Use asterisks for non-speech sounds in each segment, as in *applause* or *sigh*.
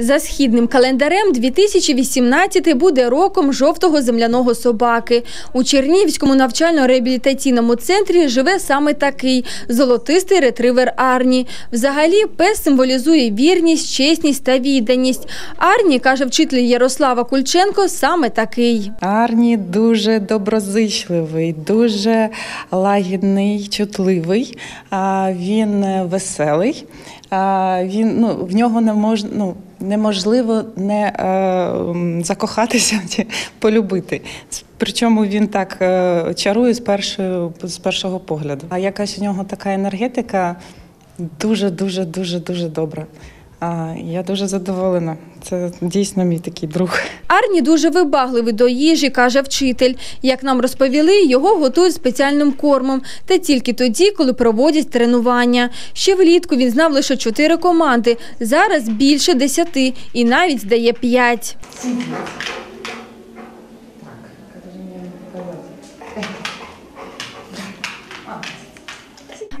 За східним календарем 2018 буде роком жовтого земляного собаки. У Чернігівському навчально-реабілітаційному центрі живе саме такий золотистий ретривер Арні. Взагалі пес символізує вірність, чесність та відданість. Арні, каже вчитель Ярослава Кульченко, саме такий. Арні дуже доброзичливий, дуже лагідний, чутливий. Він е, веселий. Він ну в нього не мож, ну, неможливо не е, закохатися *laughs* полюбити. Причому він так е, чарує з першого з першого погляду. А якась у нього така енергетика дуже, дуже, дуже, дуже добра. А, я дуже задоволена. Це дійсно мій такий друг. Арні дуже вибагливий до їжі, каже вчитель. Як нам розповіли, його готують спеціальним кормом, та тільки тоді, коли проводять тренування. Ще влітку він знав лише чотири команди, зараз більше десяти і навіть здає п'ять.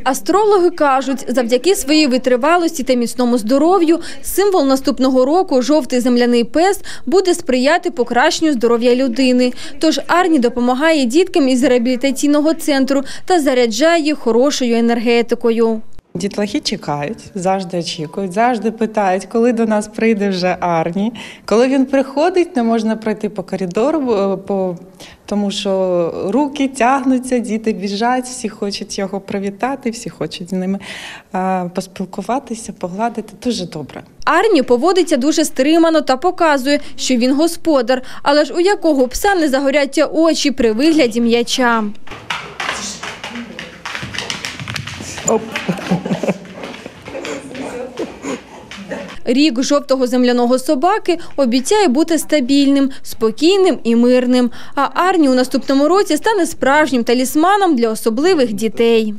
Астрологи кажуть, завдяки своїй витривалості та міцному здоров'ю символ наступного року жовтий земляний пес буде сприяти покращенню здоров'я людини. Тож Арні допомагає діткам із реабілітаційного центру та заряджає їх хорошою енергетикою. Дітлахи чекають, завжди очікують, завжди питають, коли до нас прийде вже Арні. Коли він приходить, не можна пройти по коридору, е, по, тому що руки тягнуться, діти біжать, всі хочуть його привітати, всі хочуть з ними поспілкуватися, погладити. Дуже добре. Арні поводиться дуже стримано та показує, що він господар. Але ж у якого пса не загоряться очі при вигляді м'яча. Рік жовтого земляного собаки обіцяє бути стабільним, спокійним і мирним. А Арні у наступному році стане справжнім талісманом для особливих дітей.